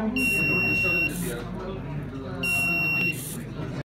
caminho.